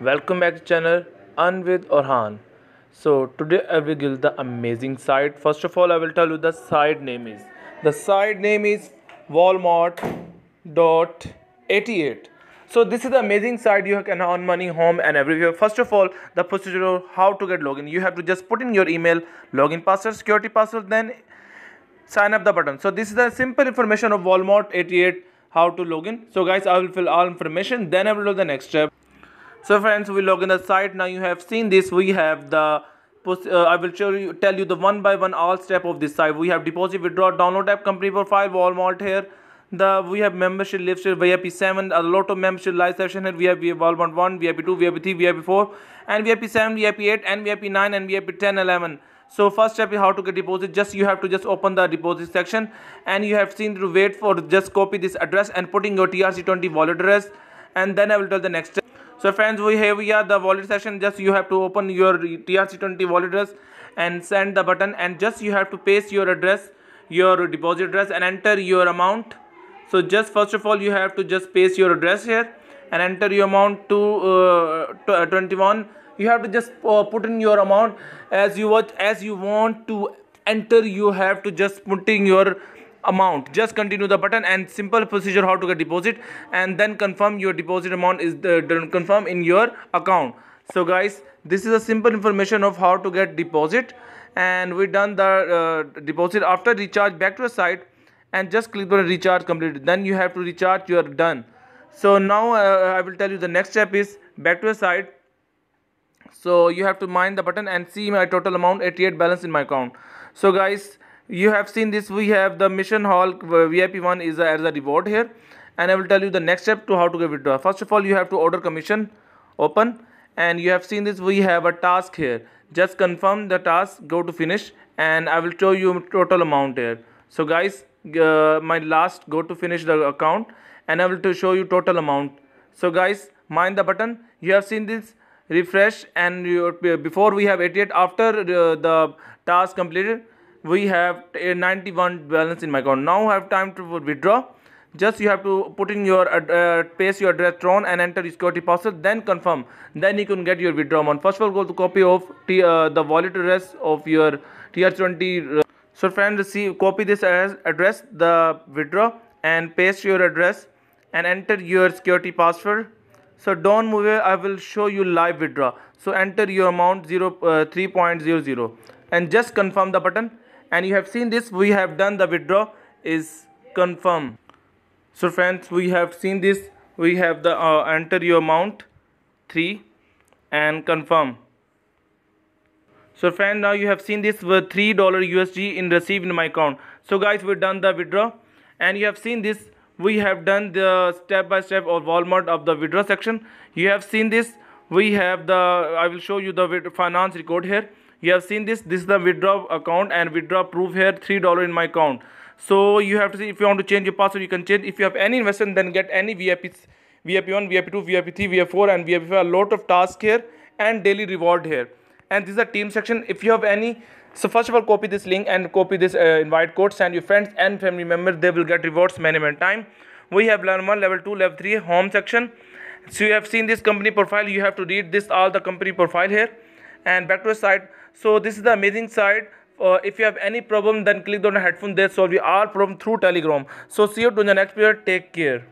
welcome back to channel Earn with Orhan. So today I will give the amazing site. First of all, I will tell you the site name is. The site name is Walmart.88. So this is the amazing site you can earn money home and everywhere. First of all, the procedure how to get login. You have to just put in your email, login password, security password, then sign up the button. So this is the simple information of Walmart 88 how to login. So guys, I will fill all information. Then I will do the next step so friends we log in the site. Now you have seen this. We have the uh, I will show you tell you the one by one all step of this site. We have deposit withdraw download app company profile Walmart here. The we have membership list here VIP 7 a lot of membership live session here. We have Walmart 1 VIP 2 VIP 3 VIP 4 and VIP 7 VIP 8 and VIP 9 and VIP 10 11 so first step is how to get deposit. Just you have to just open the deposit section and you have seen to wait for just copy this address and putting your TRC20 wallet address and then I will tell the next step so friends we have here the wallet section just you have to open your trc20 wallet address and send the button and just you have to paste your address your deposit address and enter your amount. So just first of all you have to just paste your address here and enter your amount to uh, uh 21 you have to just uh, put in your amount as you watch as you want to enter you have to just putting your amount. Just continue the button and simple procedure how to get deposit and then confirm your deposit amount is the, confirm in your account. So guys this is a simple information of how to get deposit and we done the uh, deposit after recharge back to the site and just click on recharge completed then you have to recharge you are done. So now uh, i will tell you the next step is back to the site. So you have to mind the button and see my total amount 88 balance in my account. So guys you have seen this we have the mission hall vip one is as a reward here. And i will tell you the next step to how to get withdraw. First of all you have to order commission open. And you have seen this we have a task here. Just confirm the task go to finish. And i will show you total amount here. So guys uh, my last go to finish the account. And i will to show you total amount. So guys mind the button. You have seen this refresh. And you, before we have 88 after uh, the task completed we have 91 balance in my account. Now I have time to withdraw. Just you have to put in your uh, paste your address tron and enter your security password then confirm. Then you can get your withdraw amount. First of all go to copy of T, uh, the wallet address of your tr20 so friend see copy this as address the withdraw and paste your address and enter your security password. So don't move away. I will show you live withdraw. So enter your amount 0 uh, 3.00 and just confirm the button and you have seen this we have done the withdraw is confirm so friends we have seen this we have the uh, enter your amount 3 and confirm. So friend now you have seen this with 3 dollar usd in received in my account. So guys we've done the withdraw and you have seen this we have done the step by step or walmart of the withdraw section. You have seen this we have the i will show you the finance record here you have seen this this is the withdraw account and withdraw proof here three dollar in my account. So you have to see if you want to change your password you can change. If you have any investment then get any vip vip 1 vip 2 vip 3 vip 4 and vip 5 a lot of tasks here and daily reward here. And this is the team section. If you have any so first of all copy this link and copy this uh, invite code send your friends and family members. They will get rewards many many time. We have level 1 level 2 level 3 home section. So you have seen this company profile. You have to read this all the company profile here and back to the site so this is the amazing site uh, if you have any problem then click on the headphone they solve all problem through telegram. So see you to the next video. Take care